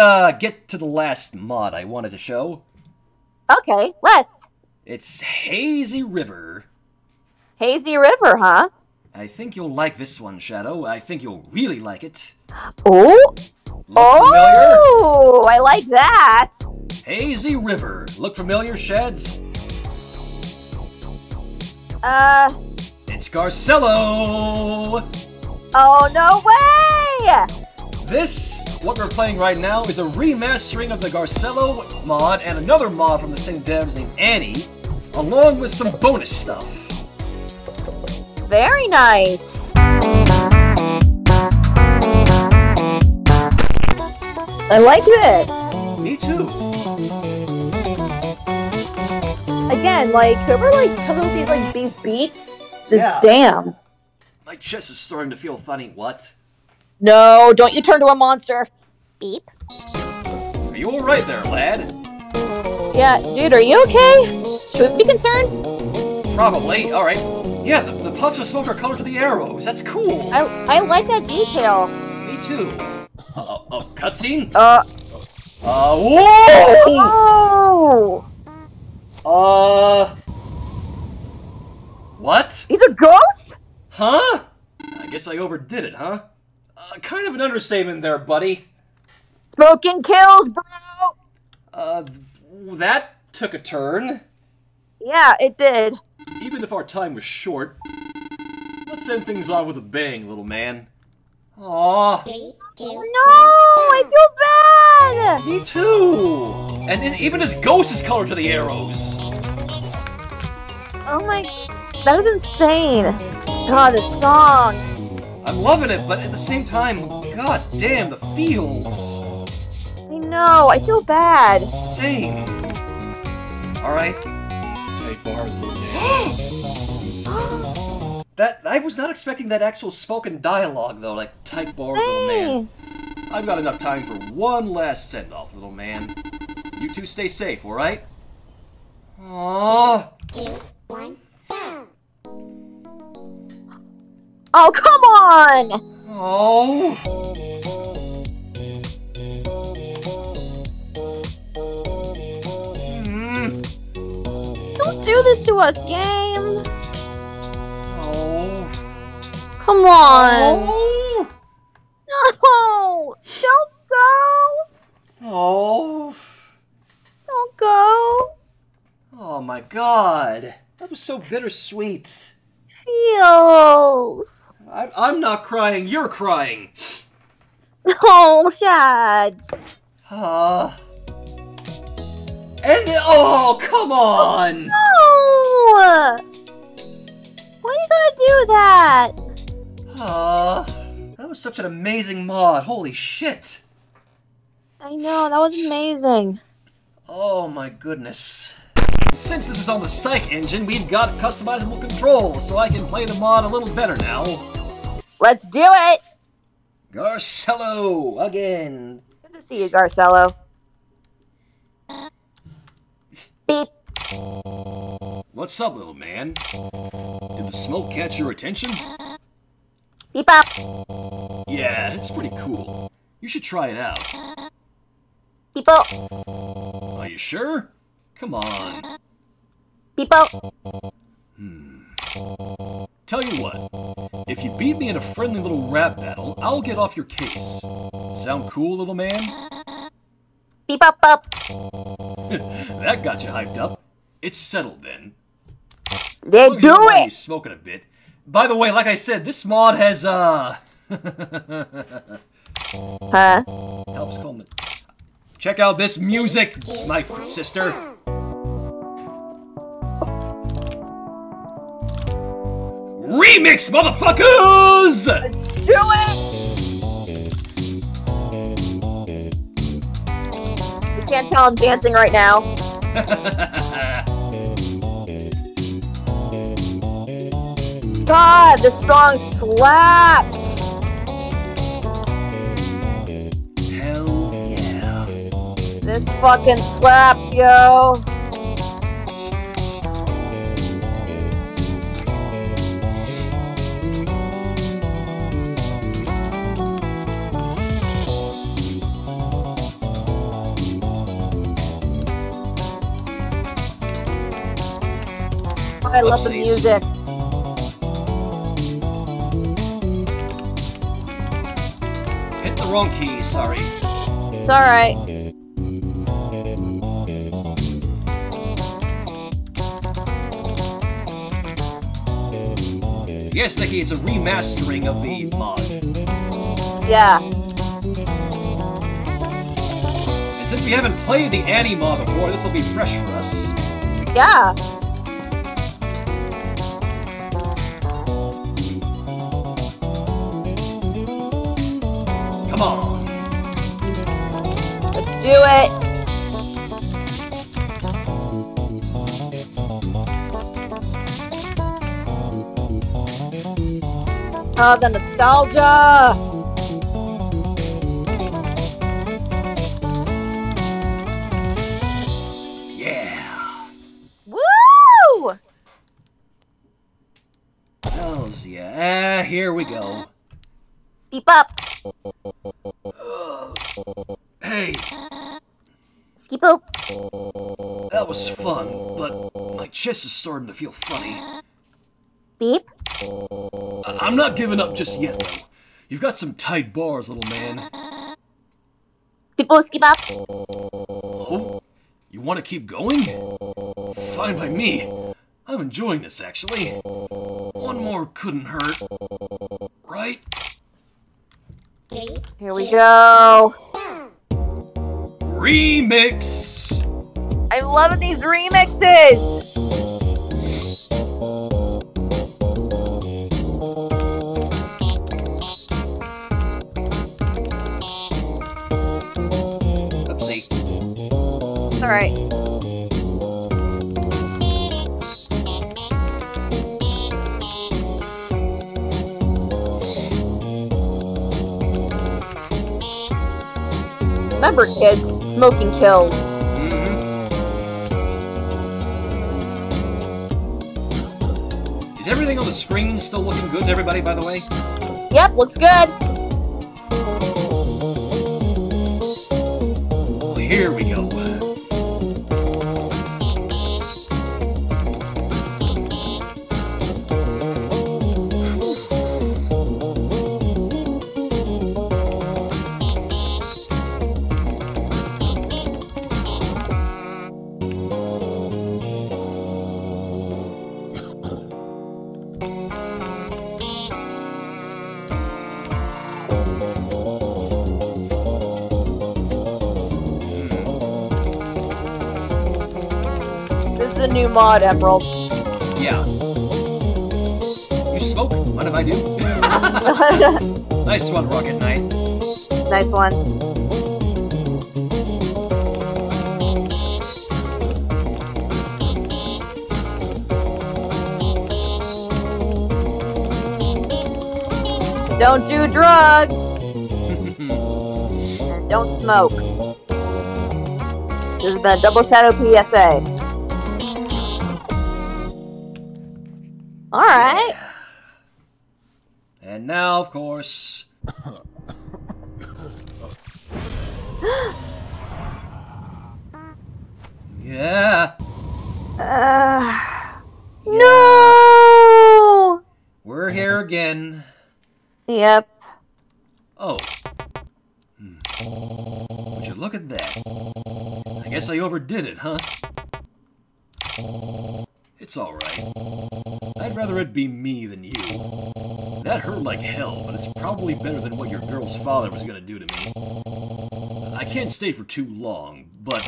uh, get to the last mod I wanted to show. Okay, let's. It's Hazy River. Hazy River, huh? I think you'll like this one, Shadow. I think you'll really like it. Oh, Look oh, I like that. Hazy River. Look familiar, Sheds? Uh, It's Garcello! oh no way! This, what we're playing right now, is a remastering of the Garcello mod and another mod from the same devs named Annie, along with some bonus stuff. Very nice. I like this. Me too. Again, like whoever like comes up with these like these beats, this Yeah. damn. My chest is starting to feel funny. What? No, don't you turn to a monster. Beep. Are you alright there, lad? Yeah, dude, are you okay? Should we be concerned? Probably. Alright. Yeah, the, the puffs of smoke are colored to the arrows. That's cool. I I like that detail. Me too. Uh, uh, cutscene? Uh Uh, whoa! oh, Uh. What? he's a ghost. Huh? I guess I overdid it, huh? Uh, kind of an understatement there, buddy. Smoking kills, bro. Uh, that took a turn. Yeah, it did. Even if our time was short, let's end things off with a bang, little man. Aww, No, I feel bad. me too! And it, even his ghost is colored to the arrows! Oh my, that is insane. God, this song. I'm loving it, but at the same time, god damn, the feels! I know, I feel bad. Same. Alright. Tight bars, little man. That I was not expecting that actual spoken dialogue though, like type bars, little man. I've got enough time for one last send off, little man. You two stay safe, alright? Aww. Oh, come on. Oh. Hmm. Don't do this to us, game. Oh. Come on. Oh. No. Don't go. Oh. Don't go. Oh my god. That was so bittersweet. Feels. I, I'm not crying, you're crying. Oh, Shads. Ah. and oh, come on. No. Why are you gotta do that? Ah. that was such an amazing mod. Holy shit. I know, that was amazing. Oh my goodness. Since this is on the Psych engine, we've got customizable controls, so I can play the mod a little better now. Let's do it. Garcello, again. Good to see you, Garcello. Beep. What's up, little man? Did the smoke catch your attention? Beep up. Yeah, it's pretty cool. You should try it out. Beep up. Are you sure? Come on. Beep up. Tell you what, if you beat me in a friendly little rap battle, I'll get off your case. Sound cool, little man? Beep up up. that got you hyped up. It's settled then. Let's do it. smoking a bit. By the way, like I said, this mod has uh Huh? helps calm. Check out this music, my sister. Remix, motherfuckers! Do it. You can't tell I'm dancing right now. God, this song slaps. Hell yeah. This fucking slaps, yo. I love the music. Hit the wrong key, sorry. It's alright. Yes, Nikki, it's a remastering of the mod. Yeah. And since we haven't played the Annie mod before, this will be fresh for us. Yeah. Do it. Oh, the nostalgia. Yeah. Woo! Hells yeah. Ah, here we go. Beep up. Hey, Skip boop. that was fun, but my chest is starting to feel funny. Beep. I- I'm not giving up just yet, though. You've got some tight bars, little man. Skip boop, skip up. Oh? You want to keep going? Fine by me. I'm enjoying this, actually. One more couldn't hurt. Right? Here we go. Remix! I'm loving these remixes. Oopsie. All right. Remember, kids, smoking kills. Mm-hmm. Is everything on the screen still looking good to everybody, by the way? Yep, looks good. Well, here we go. Mod, Emerald. Yeah. You smoke? What if I do? nice one, Rocket Knight. nice one. Don't do drugs and don't smoke. This has been a Double Shadow PSA. Course. yeah. Uh, no! We're here again. Yep. Oh. Hmm. Would you look at that? I guess I overdid it, huh? It's alright. I'd rather it be me than you. That hurt like hell, but it's probably better than what your girl's father was gonna do to me. I can't stay for too long, but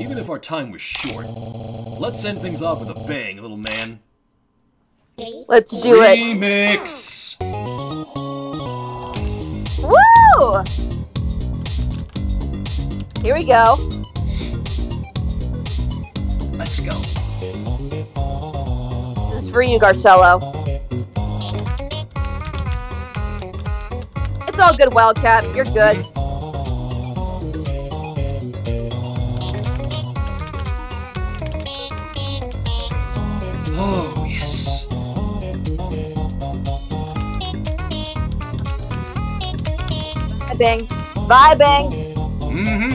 even if our time was short, let's end things off with a bang, little man. Let's do it. Remix! Woo! Here we go. Let's go. This is for you, Garcello. All good, Wildcat. You're good. Oh, yes. Vibing. Vibing. Mm-hmm.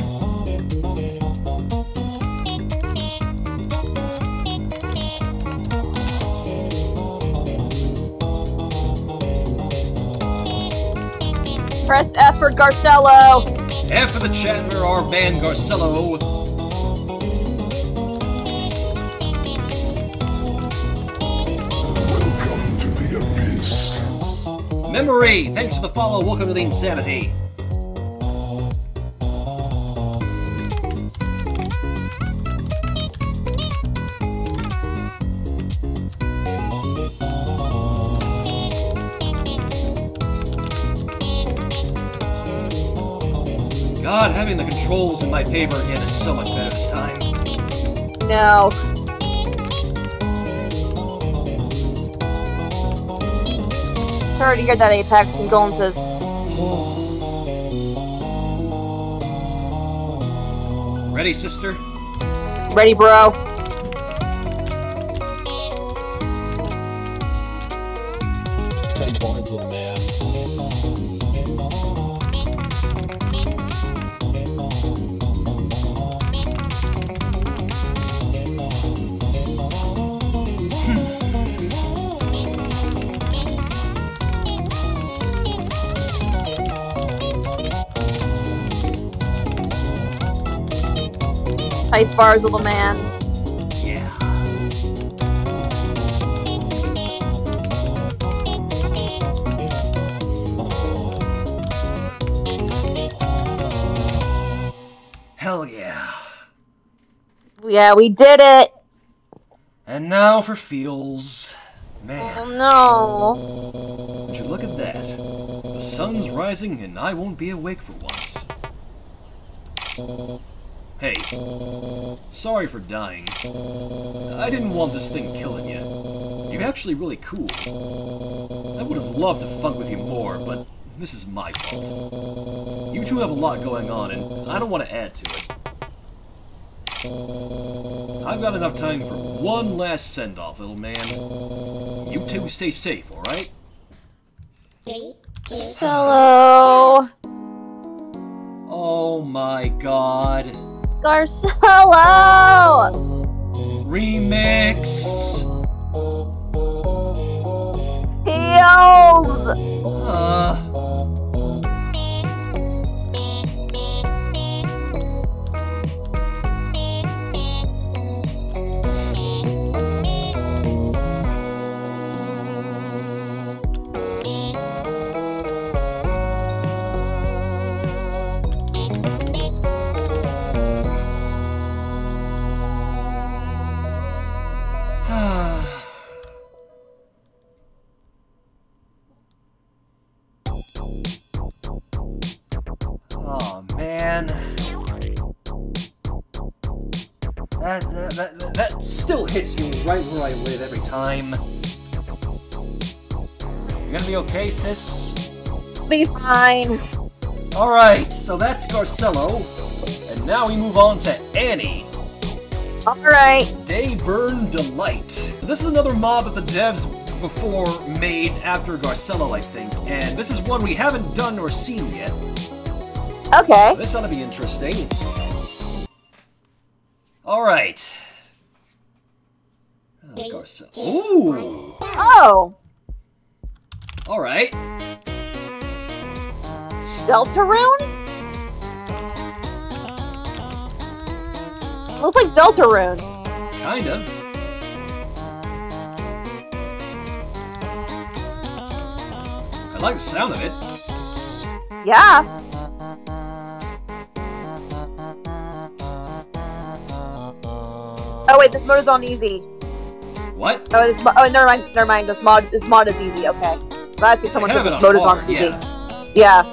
Press F for Garcello. F for the Chandler, our man Garcello. Welcome to the abyss. Memory, thanks for the follow. Welcome to the insanity. God, having the controls in my favor again is so much better this time. No. Sorry to hear that, Apex. Condolences. Ready, sister? Ready, bro? Tight bars, little man. Yeah. Hell yeah. Yeah, we did it. And now for feels. Oh Man, no. would you look at that? The sun's rising and I won't be awake for once. Hey, sorry for dying. I didn't want this thing killing you. You're actually really cool. I would have loved to funk with you more, but this is my fault. You two have a lot going on, and I don't want to add to it. I've got enough time for one last send-off, little man. You two stay safe, alright? Hello. Oh my god. Garcello! Remix! Heels! Uh, man. Uh, that, that, that, that still hits me right where I live every time. You gonna be okay, sis? Be fine. Alright, so that's Garcello. And now we move on to Annie. Alright. Dayburn Delight. This is another mod that the devs before made after Garcello, I think, and this is one we haven't done or seen yet. Okay. This ought to be interesting. Alright. Oh, Garcello. Ooh! Oh! Alright. Deltarune? Looks like Deltarune. Kind of. I like the sound of it. Yeah. Oh wait, this mode is on easy. What? Oh, this mo- oh, never mind, never mind. This mod, this mod is easy. Okay, that's it. Someone said this mode is on easy. yeah.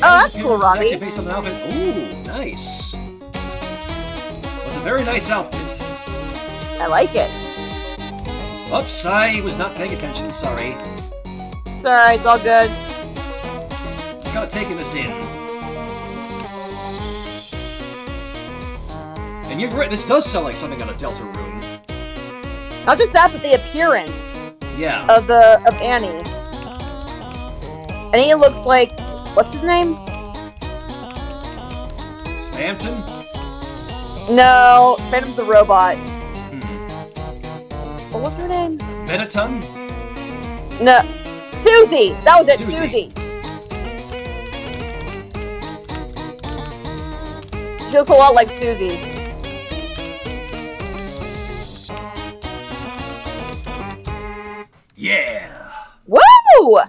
Oh, that's cool, Robbie. based on the outfit. Ooh, nice. Well, it's a very nice outfit. I like it. Oops, I was not paying attention. Sorry. It's alright. It's all good. Just kind of taking this in. And you're right, this does sound like something on a Deltarune. Not just that, but the appearance Yeah. of the of Annie. Annie looks like what's his name? Spamton? No, Phantom's the robot. Hmm. What was her name? Mettaton? No, Susie! That was it, Susie. Susie. She looks a lot like Susie. Yeah. Woo!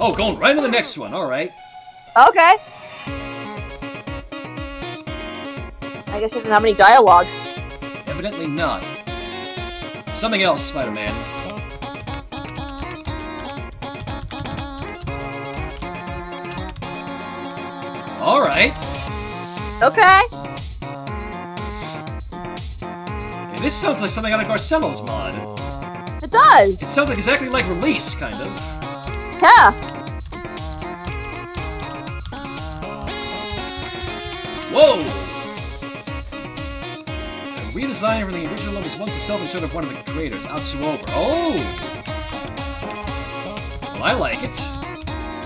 Oh, going right to the next one. All right. Okay. I guess it doesn't have any dialogue. Evidently not. Something else, Spider-Man. All right. Okay. This sounds like something out of Garcello's mod. It does. It sounds like exactly like Release, kind of. Yeah. Whoa! A redesign from the original was once a self-insert of one of the creators, Atsuover. Oh! Well, I like it.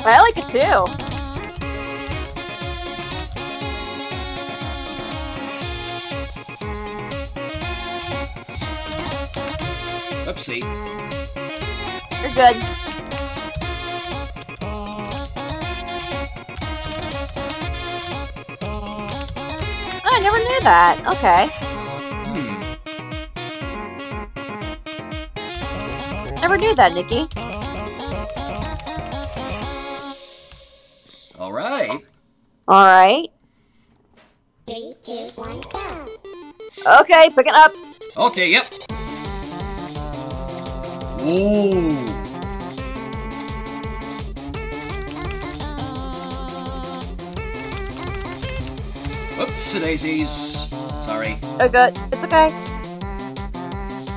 I like it too. Oopsie. You're good. Oh, I never knew that. Okay. Hmm. Never knew that, Nikki. All right. All right. Three, two, one, go. Okay, pick it up. Okay, yep. Whoa. Oops, daisies. Sorry. Oh, good. It's okay.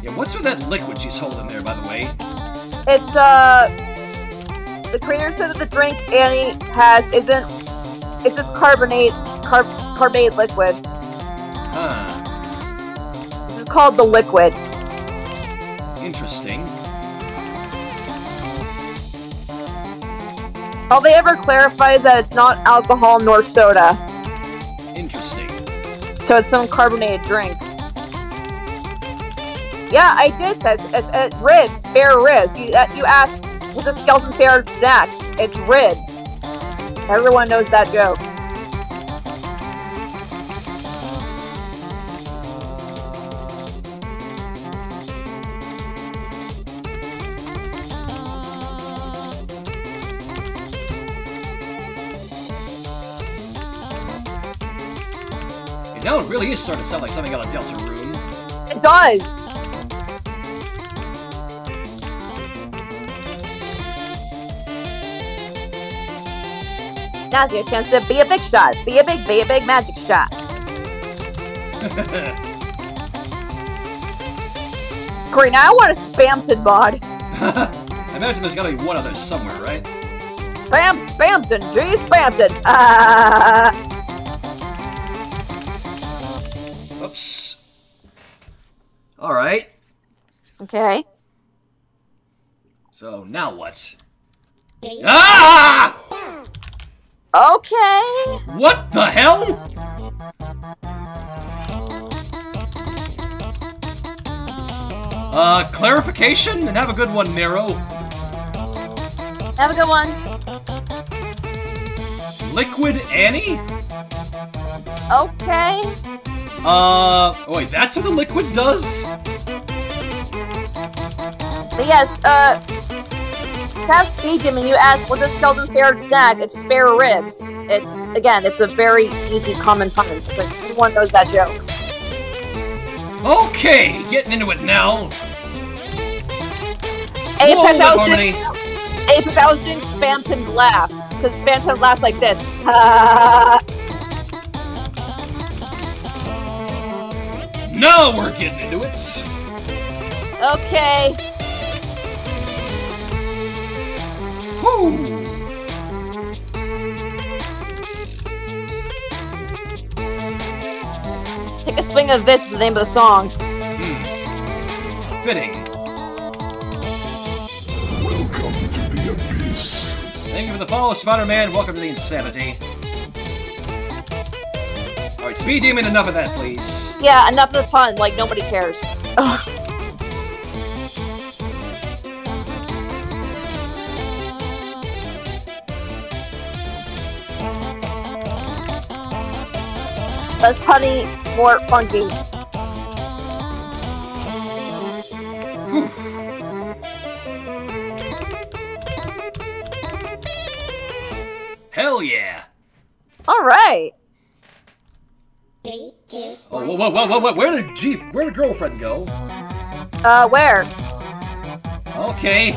Yeah, what's with that liquid she's holding there, by the way? It's, uh... The creator said that the drink Annie has isn't... It's just carbonate... Carb, carbonate liquid. Huh. This is called the liquid. Interesting. All they ever clarify is that it's not alcohol nor soda. Interesting. So it's some carbonated drink. Yeah, I did. Says it's, it's ribs, spare ribs. You uh, you asked what's a skeleton's favorite snack? It's ribs. Everyone knows that joke. And now it really is starting to sound like something out of Deltarune. It does. Now's your chance to be a big shot. Be a big, be a big magic shot. Great, now I want a Spamton mod. I imagine there's gotta be one other somewhere, right? Spam Spamton, G Spamton. Ah. Okay. So, now what? Ah! Okay. What the hell? Uh, clarification? And have a good one, Nero. Have a good one. Liquid Annie? Okay. Uh, oh wait, that's what the liquid does? But yes, uh, have speed demon. You ask what's a skeleton's favorite snack? It's spare ribs. It's again, it's a very easy common pun. It's like everyone knows that joke. Okay, getting into it now. Apex, Whoa, I was Harmony. doing Apex, I was doing Spamton's laugh because Spamton laughs like this. Now we're getting into it. okay. Whew. Take a swing of this is the name of the song. Hmm. Fitting. Welcome to the abyss. Thank you for the follow, Spider-Man. Welcome to the insanity. Alright, Speed Demon, enough of that, please. Yeah, enough of the pun. Like nobody cares. Ugh. less punny, more funky. Hell yeah! All right. Oh, whoa, whoa, whoa, whoa, where did G, where did girlfriend go? Uh, where? Okay.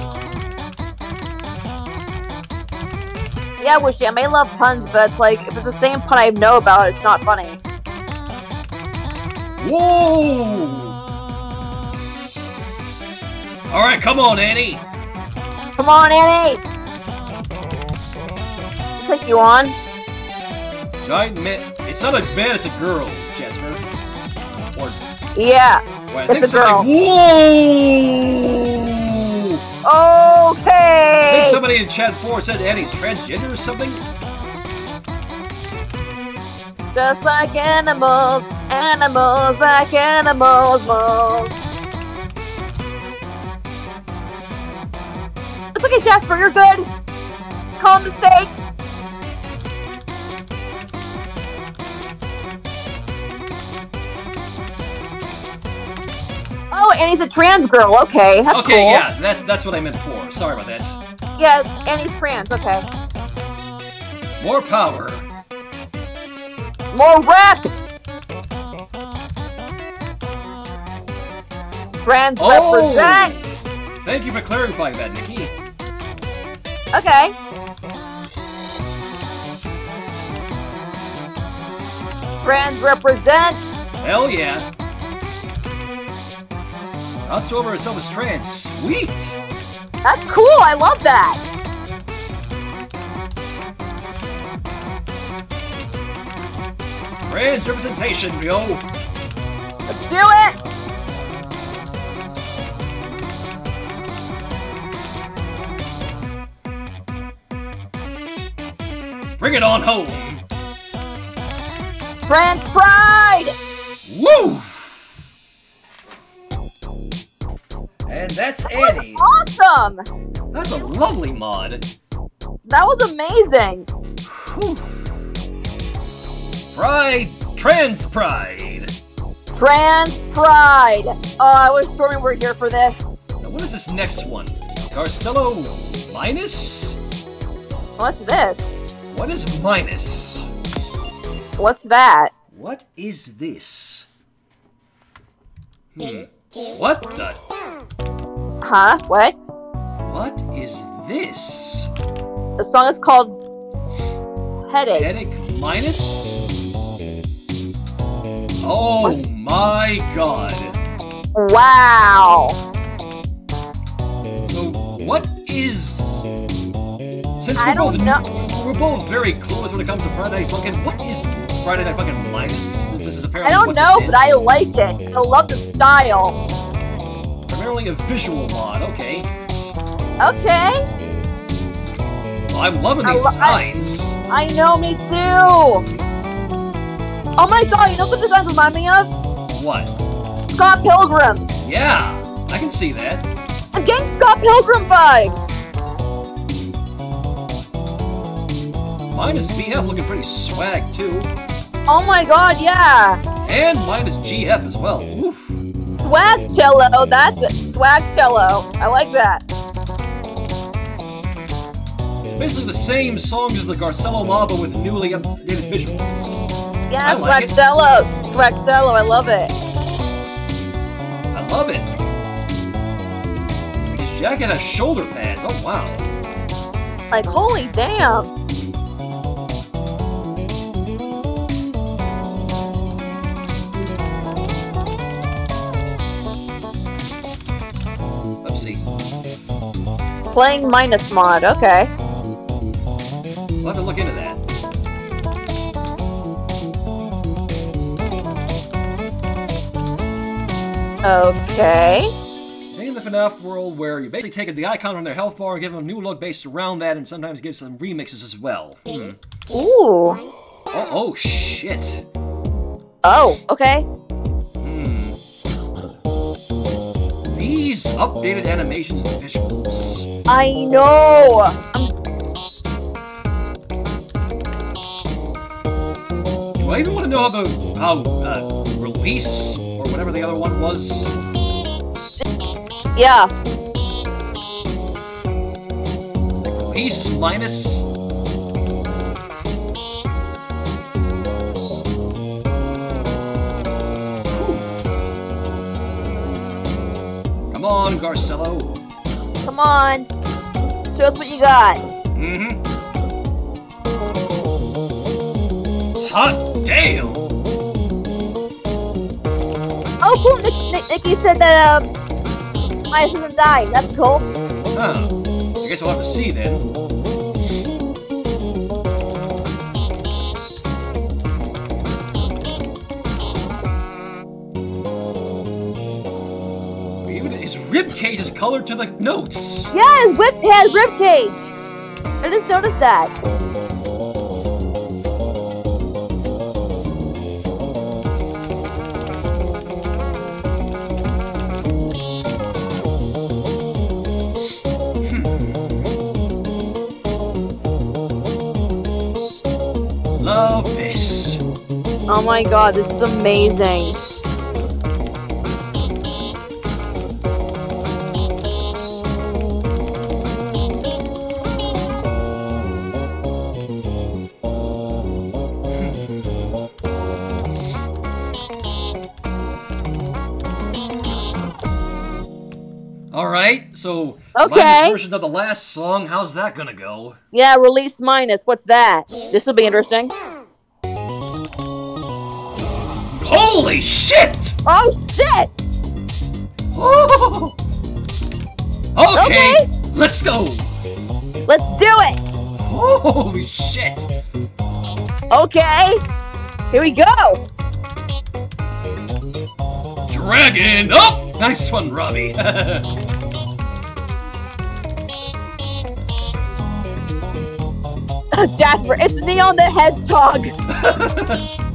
Yeah, Wishy, I may love puns, but it's like, if it's the same pun I know about, it's not funny. Whoa! Alright, come on, Annie. Come on, Annie! I'll take you on. Giant man. It's not a man, it's a girl, Jasper. Or, Yeah. I It's a girl. somebody. Whoa! I think Okay! somebody in chat 4 said Annie's transgender or something. Just like animals, animals like animals, moles. It's okay, Jasper, you're good. Calm mistake. Oh, and he's a trans girl. Okay, that's okay, cool. yeah, that's that's what I meant before. Sorry about that. Yeah, and he's trans. Okay. More power. More rep. Trans Oh! represent. Thank you for clarifying that, Nikki. Okay. Trans represent. Hell yeah. Not so over herself as trans. Sweet! That's cool. I love that. Trans representation, yo! Let's do it. Bring it on home! Trans pride. Woo! And that's Annie. Awesome. That's a lovely mod. That was amazing. Whew. Pride, trans pride. Trans pride. Oh, I wish Stormy were here for this. Now, what is this next one? Garcello minus? What's this? What is minus? What's that? What is this? Hmm. What the? Huh? What? What is this? The song is called Headache. Headache minus? Oh my god. Wow. So what is since we're both know. we're both very close when it comes to Friday Night Funkin', what is Friday Night Funkin' minus? Since this is apparently I don't know, but I like it. I love the style. primarily a visual mod, okay. Okay. Well, I'm loving I these lo- I- designs. I know, me too. Oh my god, you know what this design remind me of? What? Scott Pilgrim. Yeah, I can see that. Getting Scott Pilgrim vibes. Minus BF looking pretty swag too. Oh my god, yeah. And minus GF as well. Oof. Swag cello, that's it. Swag cello. I like that. It's basically the same song as the Garcello Maba with newly updated visuals. Yeah, I like swag it. cello. Swag cello, I love it. I love it. His jacket has shoulder pads. Oh wow. Like, holy damn. Let's see. Playing minus mod, okay. We'll have to look into that. Okay. In the FNAF world, where you basically take the icon from their health bar and give them a new look based around that, and sometimes give some remixes as well. Hmm. Ooh. Oh, oh shit. Oh, okay. Hmm. These updated animations and visuals. I know. I'm Do I even want to know about how uh, release whatever the other one was? Yeah. Like release minus. Come on, Garcello. Come on. Show us what you got. Mm-hmm. Hot damn! Oh, cool. Nick, Nick, Nikki said that, um, Midas isn't dying. That's cool. Huh. I guess we'll have to see then. Even his rib cage is colored to the notes. Yeah, his whip has rib cage. I just noticed that. Oh my god, this is amazing. All right, so Okay. Minus version of the last song. How's that gonna go? Yeah, release minus. What's that? This will be interesting. Holy shit! Oh shit! Oh! Okay, Okay. let's go. Let's do it! Holy shit! Okay. Here we go. Dragon! Oh! Nice one, Robbie. Jasper, it's Neon the Hedgehog.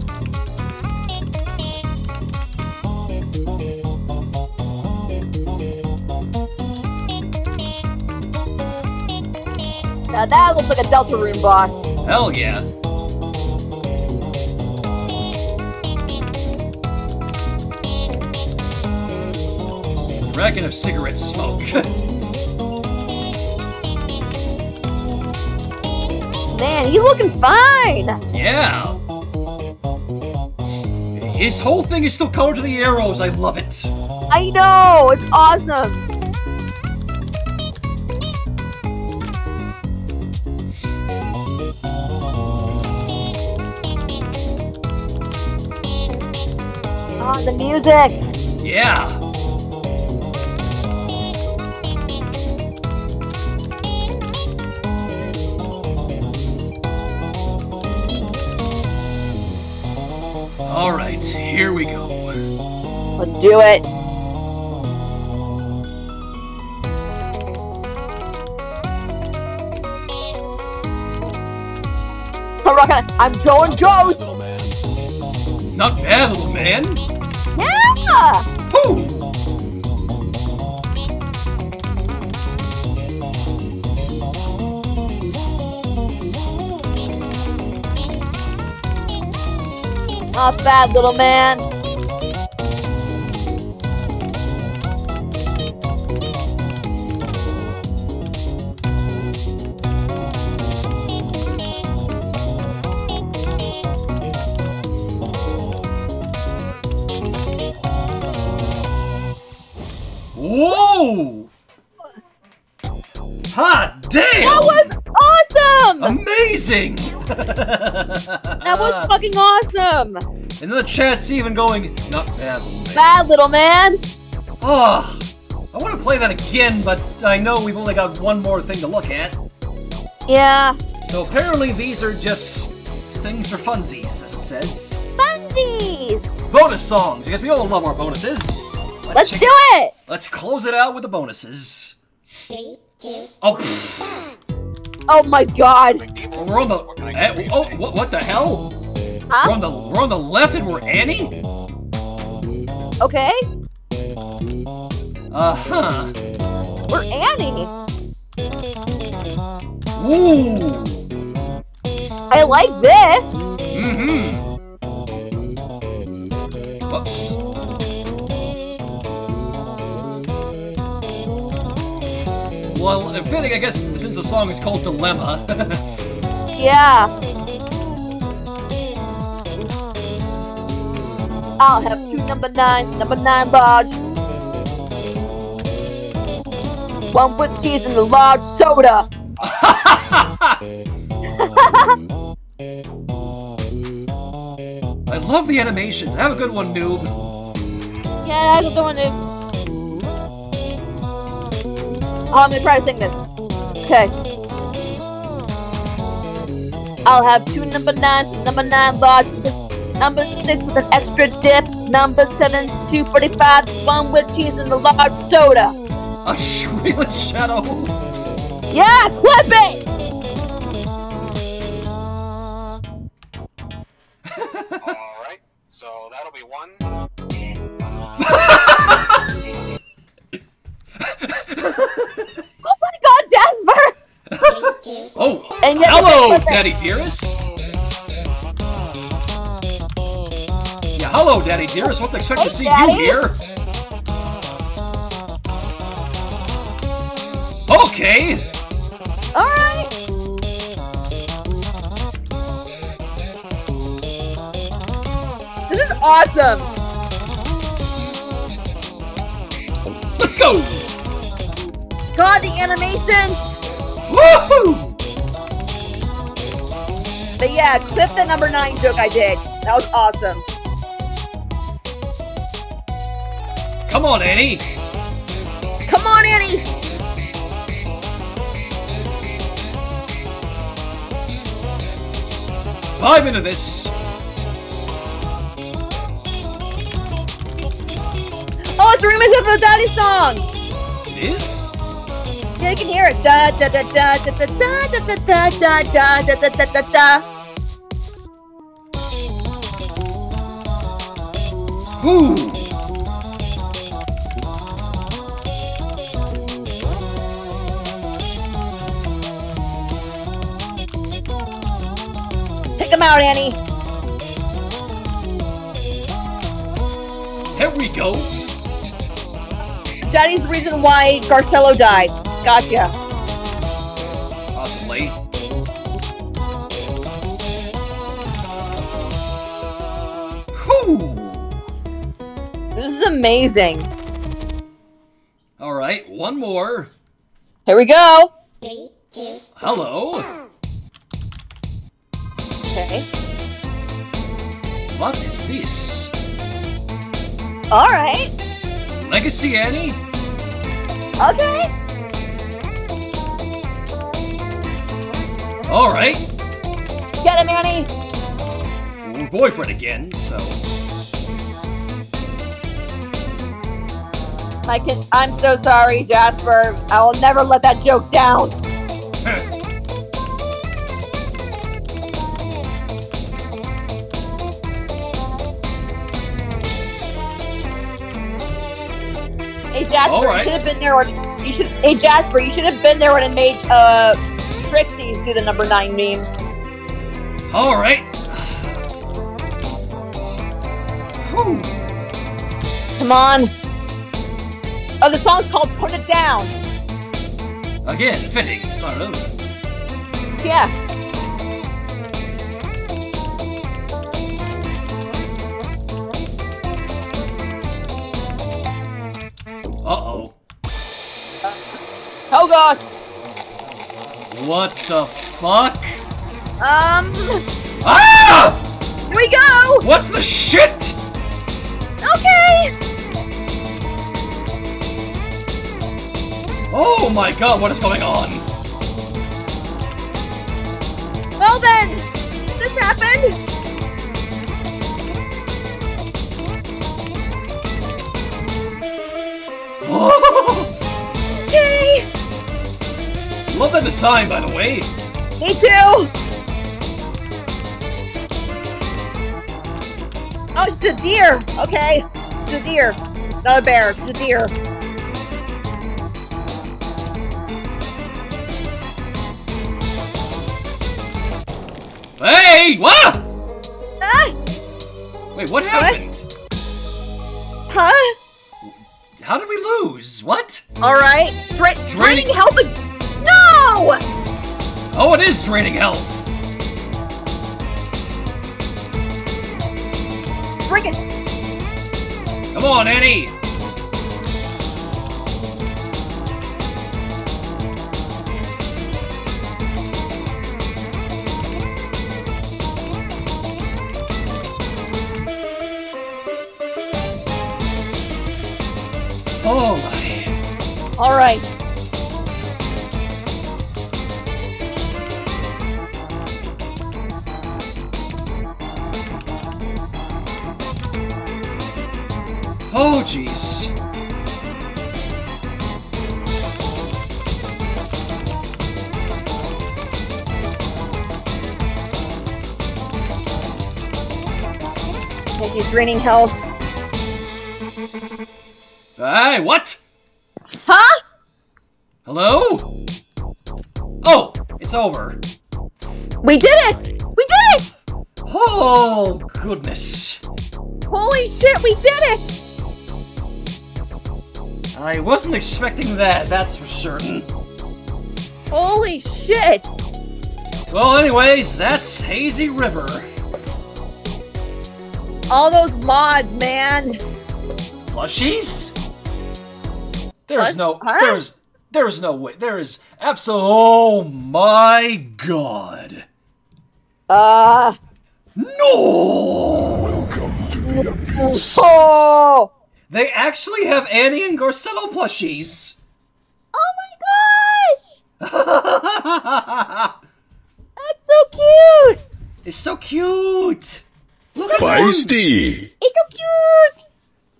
Now that looks like a Deltarune boss. Hell yeah. Dragon of cigarette smoke. Man, he's looking fine. yeah. His whole thing is still colored to the arrows. I love it. I know, it's awesome. The music. Yeah. All right, here we go. Let's do it. I'm going ghost. Not bad, little man. Woo! Not bad, little man. Amazing. That was fucking awesome. And then the chat's even going, not bad, little man. Bad little man. Oh, I want to play that again, but I know we've only got one more thing to look at. Yeah. So apparently these are just things for funsies, as it says. Funsies. Bonus songs, because we all love our bonuses. Let's check do it. Let's close it out with the bonuses. Oh, pfft. Oh my god. we're on the. eh, oh, what, what the hell? We're on the we're on the left and we're Annie. Okay. Uh huh. We're Annie. Ooh. I like this. Mm-hmm. Well, I'm fitting, I guess, since the song is called Dilemma. Yeah. I'll have two number nines, number nine large. One with cheese and a large soda. I love the animations. Have a good one, noob. Yeah, I'm one, it. Oh, I'm gonna try to sing this. Okay. I'll have two number nines, number nine large, number six with an extra dip, number seven, two forty fives, one with cheese and a large soda. A Shreela Shadow. Yeah, clip it! Alright, so that'll be one. Oh my god, Jasper! Oh, And hello. Daddy Dearest. Yeah, hello, Daddy Dearest. Wasn't expecting Hey, to see Daddy. you here. Okay. Alright! This is awesome! Let's go. God, the animations! Woohoo! But yeah, clip the number nine joke I did. That was awesome. Come on, Annie. Come on, Annie! Five into this. Oh, it's a remix of the Daddy song! It is. You can hear it. Da da da da da da da da da da da da da da da da. Whew. Pick him out, Annie. Here we go. Daddy's the reason why Garcello died. Gotcha. Possibly. Whew. This is amazing. All right, one more. Here we go. Hello. Okay. What is this? All right. Legacy Annie? Okay. All right. Get him, Annie. We're boyfriend again, so. I can. I'm so sorry, Jasper. I will never let that joke down. Hey Jasper, right. you should have been there when you should. Hey Jasper, you should have been there when it made uh Trixie's do the number nine meme. All right. Whew. Come on. Oh, the song's called "Tone It Down." Again, fitting, sort of. Yeah. Uh-oh. Oh God. What the fuck? Um. Ah! Here we go. What the shit? Okay. Oh my god, what is going on? Well then, Love that design, by the way. Me too. Oh, it's a deer. Okay, it's a deer, not a bear. It's a deer. Hey, what? Ah, Wait, what happened? huh? How did we lose? What? All right, Dra- Draining- draining health. No. Oh, it is draining health. Bring it. Come on, Annie. Oh my. All right. Oh jeez. Okay, she's draining health. Hey, what? Huh? Hello? Oh, it's over. We did it! We did it! Oh, goodness. Holy shit, we did it! I wasn't expecting that, that's for certain. Holy shit! Well, anyways, that's Hazy River. All those mods, man. Plushies? There's What? no, Huh? there's, there's no way, there is absolute, oh my god. Uh. No! Welcome to the abyss. Oh! They actually have Annie and Garcello plushies. Oh my gosh! That's so cute! it's so cute. Look at them. Feisty. It's so cute!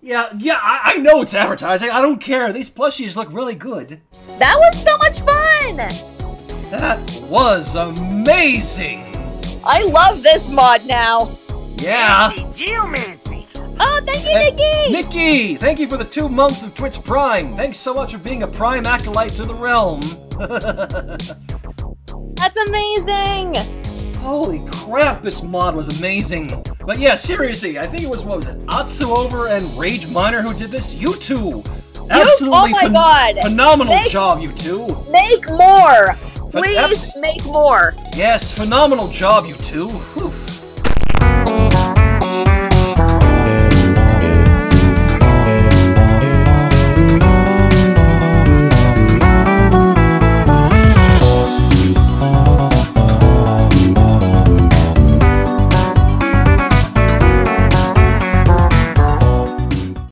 Yeah, yeah, I, I know it's advertising. I don't care. These plushies look really good. That was so much fun! That was amazing. I love this mod now. Yeah. Geomancy. Oh, thank you, Nikki! Nikki, thank you for the two months of Twitch Prime. Thanks so much for being a Prime acolyte to the realm. That's amazing! Holy crap, this mod was amazing. But yeah, seriously, I think it was, what was it, Atsuover and Rageminer who did this? You two! Absolutely oh my God. phenomenal They- job, you two! Make more! Please make more! Yes, phenomenal job, you two. Whew.